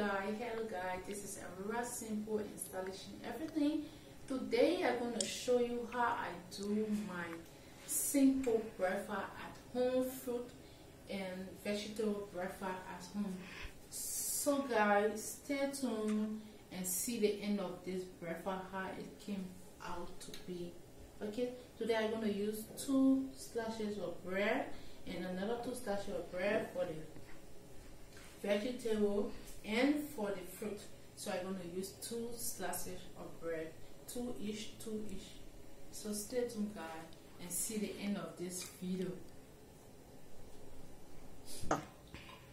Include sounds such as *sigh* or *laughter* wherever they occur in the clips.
guys hello guys this is Aurora simple and stylish in everything. Today I'm going to show you how I do my simple breakfast at home fruit and vegetable breakfast at home. So guys stay tuned and see the end of this breakfast how it came out to be. Okay today I'm going to use two slashes of bread and another two slashes of bread for the vegetable and for the fruit. So I'm going to use two slices of bread two each two each so stay tuned guys and see the end of this video.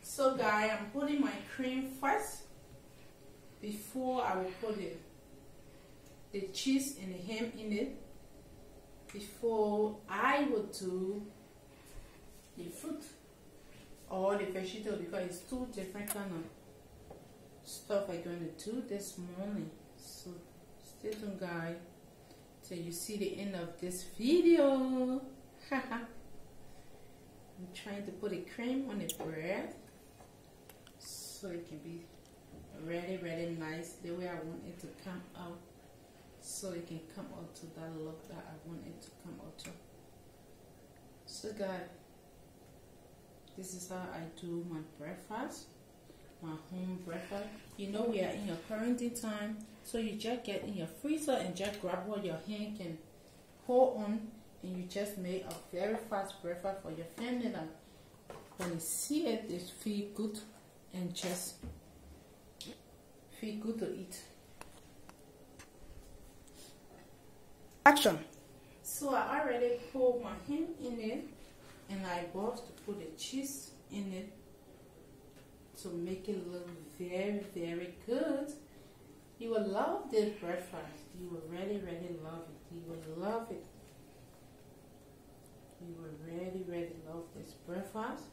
So guys I'm putting my cream first before I will put the the cheese and the ham in it. Before I will do the fruit or the vegetable because it's two different kind of stuff I'm going to do this morning. So stay tuned guys till you see the end of this video. *laughs* I'm trying to put a cream on the bread so it can be really really nice the way I want it to come out so it can come out to that look that I want it to come out to. So guys this is how I do my breakfast, my home breakfast. You know we are in your quarantine time, so you just get in your freezer and just grab what your hand can hold on and you just make a very fast breakfast for your family that when you see it, it feel good and just feel good to eat. Action. So I already put my hand in it and I bought to put the cheese in it to make it look very very good. You will love this breakfast. You will really really love it. You will love it. You will really really love this breakfast.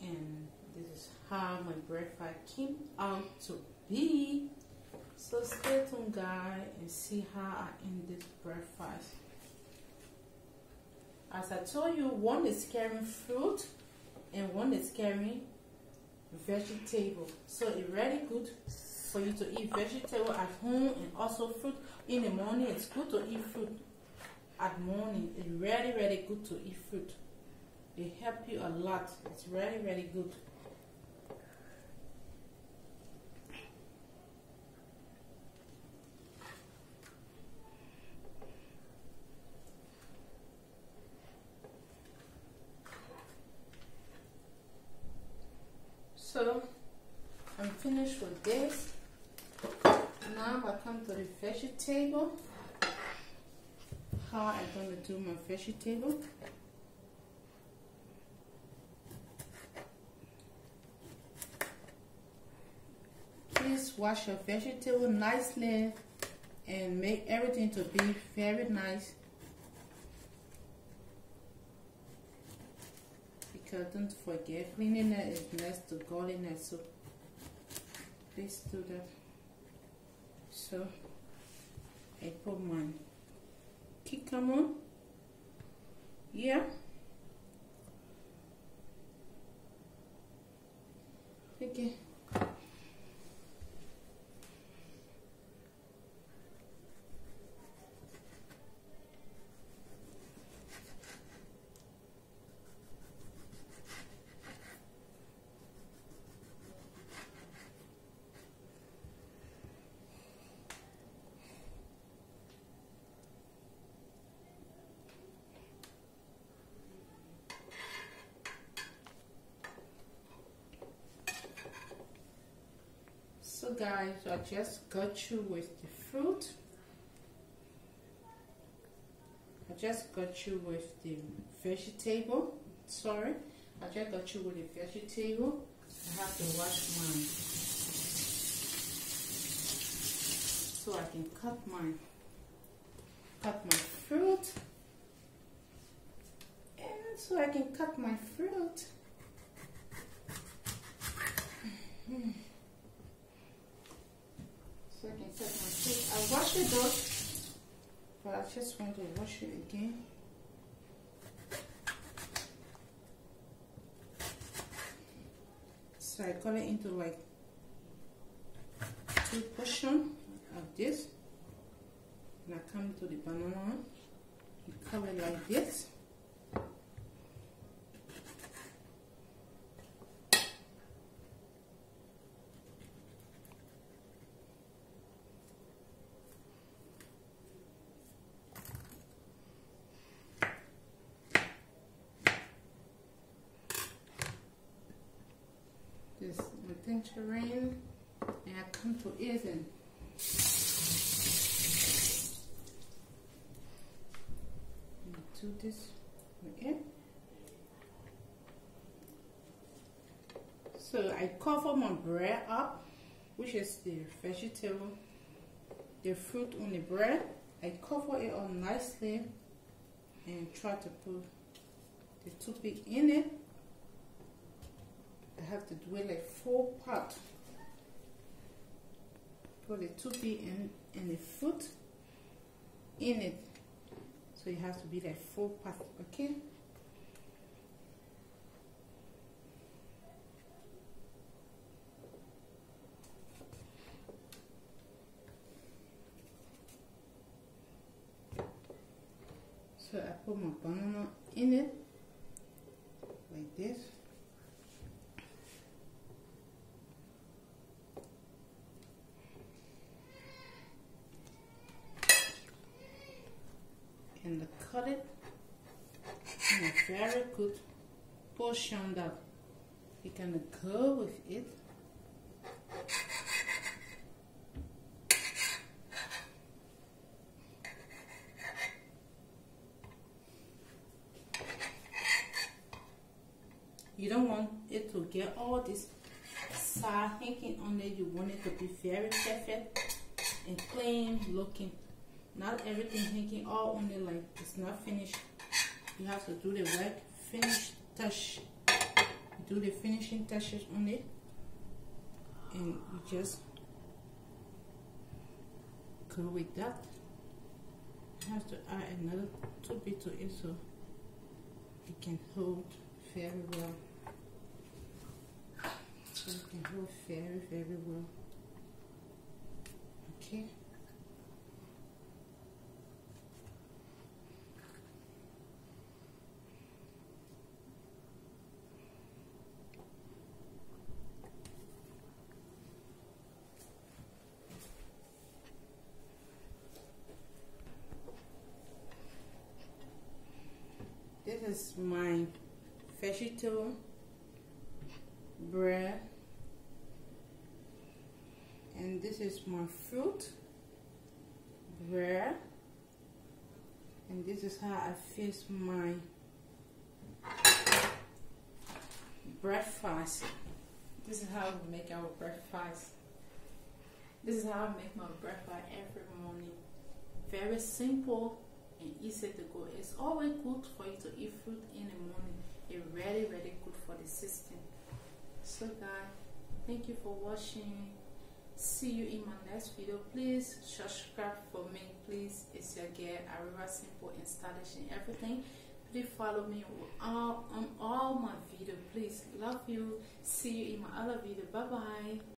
And this is how my breakfast came out to be. So stay tuned guys and see how I end this breakfast. As I told you, one is carrying fruit and one is carrying vegetable. So it's really good for you to eat vegetable at home and also fruit in the morning. It's good to eat fruit at morning. It's really, really good to eat fruit. It help you a lot. It's really, really good. I'm finished with this. Now I come to the vegetable. How I'm going to do my vegetable. Please wash your vegetable nicely and make everything to be very nice. because don't forget cleanliness is next to godliness so please do that. So I put my cucumber here okay So guys, I just got you with the fruit. I just got you with the vegetable. Sorry, I just got you with the vegetable. I have to wash mine. So I can cut my cut my fruit. And so I can cut my fruit. Hmm. I can cut my fruit. I wash it off, but I just want to wash it again. So I cut it into like two portion of this and I come to the banana you cover it like this this my tangerine and I come to it do this okay so I cover my bread up which is the vegetable the fruit on the bread. I cover it up nicely and try to put the toothpick in it I have to do it like four part put the toothpick in, and the fruit in it. So it has to be like four part okay? So I put my banana in it like this and cut it in a very good portion that you can go with it. You don't want it to get all this side hanging on it. You want it to be very perfect and clean looking not everything hanging all on it like it's not finished. You have to do the work finish touch. Do the finishing touches on it and you just go with that. You have to add another two bit to it so it can hold very well. So it can hold very very well. Okay is my vegetable bread and this is my fruit bread and this is how I fix my breakfast. This is how we make our breakfast. This is how I make my breakfast every morning. Very simple and easy to go. It's always good for you to eat fruit in the morning. It's really, really good for the system. So guys, thank you for watching. See you in my next video. Please subscribe for me. Please, it's your girl Aurora Simple And Stylish In Everything. Please follow me on all, on all my video. Please, love you. See you in my other video. Bye bye.